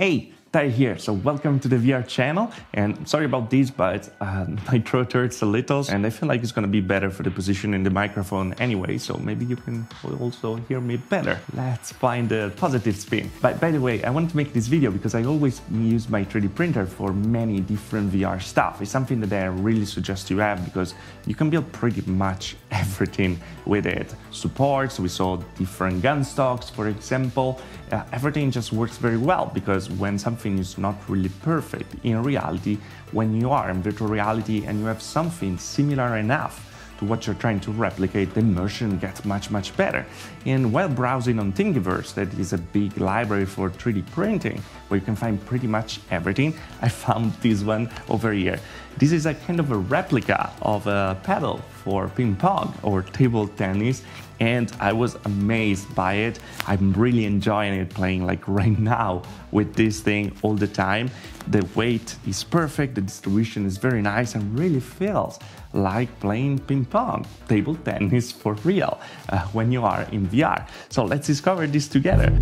Hey, Ty here. So welcome to the VR channel. And sorry about this, but uh, my throat hurts a little, and I feel like it's gonna be better for the position in the microphone anyway. So maybe you can also hear me better. Let's find a positive spin. But by the way, I want to make this video because I always use my 3D printer for many different VR stuff. It's something that I really suggest you have because you can build pretty much everything with it. Supports. We saw different gun stocks, for example. Uh, everything just works very well because when something something is not really perfect. In reality, when you are in virtual reality and you have something similar enough to what you're trying to replicate, the immersion gets much, much better. And while browsing on Thingiverse, that is a big library for 3D printing, where you can find pretty much everything, I found this one over here. This is a kind of a replica of a paddle for ping pong or table tennis, and I was amazed by it. I'm really enjoying it playing like right now with this thing all the time. The weight is perfect, the distribution is very nice, and really feels like playing ping pong, table tennis for real uh, when you are in VR. So let's discover this together.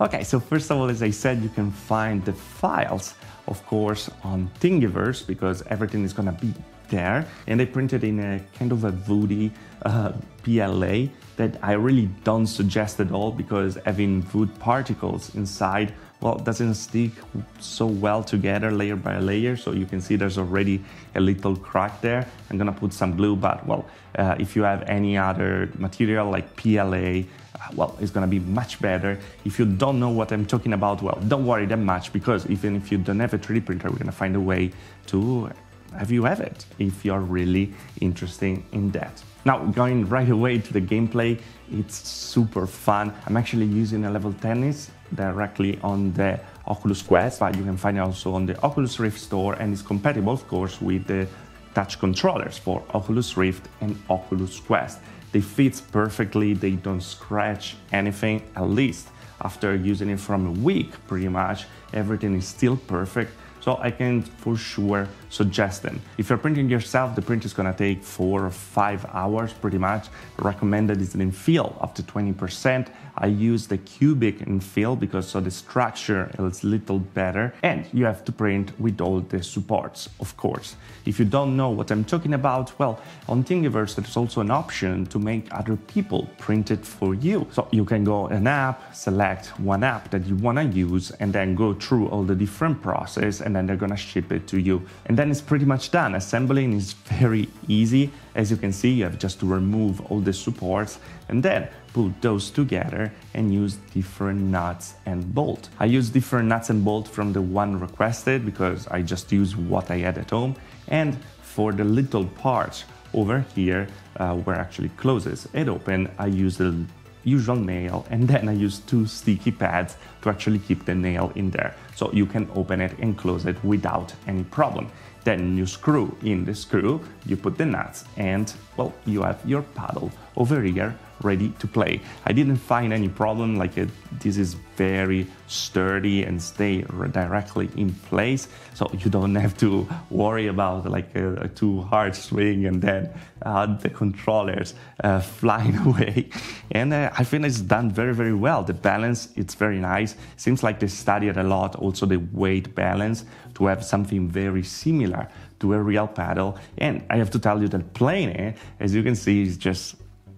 Okay, so first of all, as I said, you can find the files, of course, on Thingiverse because everything is gonna be there. And they printed in a kind of a woody uh, PLA that I really don't suggest at all because having wood particles inside well, doesn't stick so well together layer by layer. So you can see there's already a little crack there. I'm gonna put some glue, but well, uh, if you have any other material like PLA, uh, well, it's gonna be much better. If you don't know what I'm talking about, well, don't worry that much because even if you don't have a 3D printer, we're gonna find a way to have you have it if you're really interested in that. Now, going right away to the gameplay, it's super fun. I'm actually using 11 tennis directly on the Oculus Quest, but you can find it also on the Oculus Rift store and it's compatible, of course, with the touch controllers for Oculus Rift and Oculus Quest. They fit perfectly, they don't scratch anything, at least after using it from a week pretty much, everything is still perfect so I can for sure suggest them. If you're printing yourself, the print is gonna take four or five hours pretty much. Recommended is an infill up to 20%. I use the cubic infill because so the structure is a little better and you have to print with all the supports, of course. If you don't know what I'm talking about, well, on Thingiverse there's also an option to make other people print it for you. So you can go an app, select one app that you wanna use and then go through all the different process and then they're gonna ship it to you. And then it's pretty much done. Assembling is very easy. As you can see, you have just to remove all the supports and then put those together and use different nuts and bolt. I use different nuts and bolt from the one requested because I just use what I had at home. And for the little parts over here, uh, where actually closes it open, I use the usual nail and then I use two sticky pads to actually keep the nail in there. So you can open it and close it without any problem. Then you screw in the screw, you put the nuts and well, you have your paddle over here ready to play. I didn't find any problem like it, this is very sturdy and stay directly in place so you don't have to worry about like a, a too hard swing and then uh, the controllers uh, flying away and uh, I think it's done very very well the balance it's very nice seems like they studied a lot also the weight balance to have something very similar to a real paddle and I have to tell you that playing it eh, as you can see is just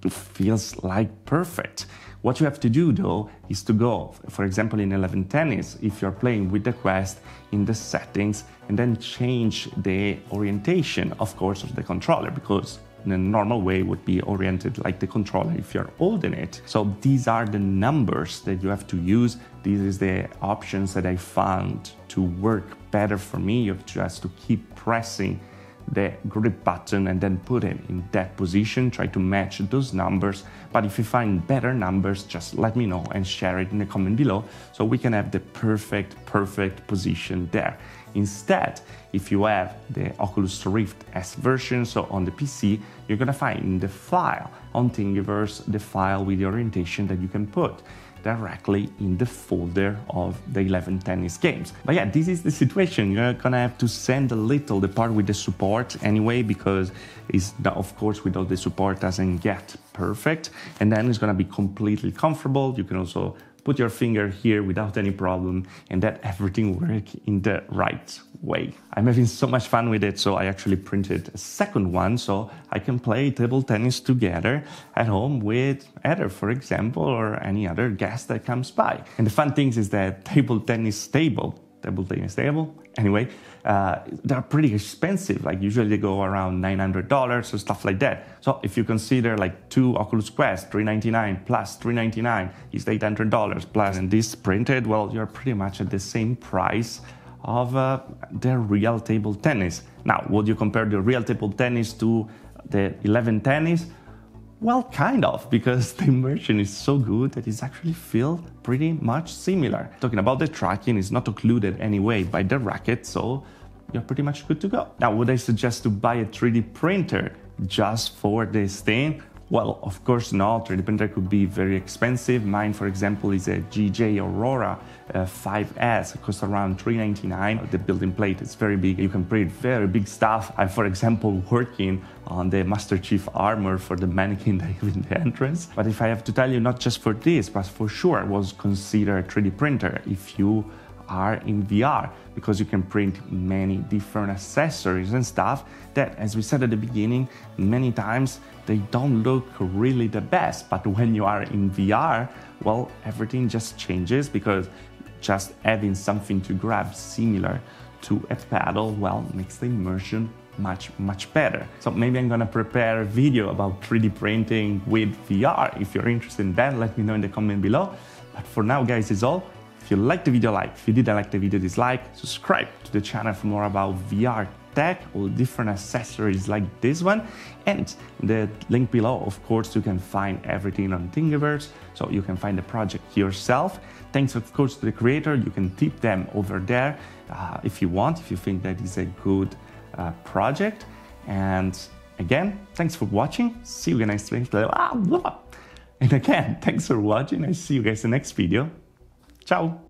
feels like perfect. What you have to do though is to go, for example, in 11 tennis, if you're playing with the Quest in the settings and then change the orientation, of course, of the controller because in a normal way would be oriented like the controller if you're holding it. So these are the numbers that you have to use. These is the options that I found to work better for me. You have just to keep pressing the grip button and then put it in that position, try to match those numbers. But if you find better numbers, just let me know and share it in the comment below so we can have the perfect, perfect position there. Instead, if you have the Oculus Rift S version, so on the PC, you're gonna find in the file on Thingiverse the file with the orientation that you can put directly in the folder of the 11 tennis games. But yeah, this is the situation. You're gonna have to send a little the part with the support anyway, because it's of course without the support doesn't get perfect. And then it's gonna be completely comfortable. You can also put your finger here without any problem and that everything work in the right way. I'm having so much fun with it, so I actually printed a second one so I can play table tennis together at home with Heather, for example, or any other guest that comes by. And the fun thing is that table tennis table table tennis table. Anyway, uh, they're pretty expensive. Like usually they go around $900 or stuff like that. So if you consider like two Oculus Quest, 399 plus 399 is $800 plus, and this printed, well, you're pretty much at the same price of uh, the real table tennis. Now, would you compare the real table tennis to the 11 tennis? Well, kind of, because the immersion is so good that it's actually feel pretty much similar. Talking about the tracking is not occluded anyway by the racket, so you're pretty much good to go. Now, would I suggest to buy a 3D printer just for this thing? Well, of course not. 3D printer could be very expensive. Mine, for example, is a GJ Aurora uh, 5S. It costs around 399. The building plate is very big. You can print very big stuff. I'm, for example, working on the Master Chief armor for the mannequin that is in the entrance. But if I have to tell you, not just for this, but for sure, I was considered a 3D printer if you are in VR because you can print many different accessories and stuff that, as we said at the beginning, many times they don't look really the best. But when you are in VR, well, everything just changes because just having something to grab similar to a paddle, well, makes the immersion much, much better. So maybe I'm gonna prepare a video about 3D printing with VR. If you're interested in that, let me know in the comment below. But for now, guys, is all. If you liked the video, like. If you didn't like the video, dislike. Subscribe to the channel for more about VR tech or different accessories like this one. And the link below, of course, you can find everything on Thingiverse, so you can find the project yourself. Thanks, of course, to the creator. You can tip them over there uh, if you want, if you think that is a good uh, project. And again, thanks for watching. See you guys next video. And again, thanks for watching. I see you guys in the next video. Tchau!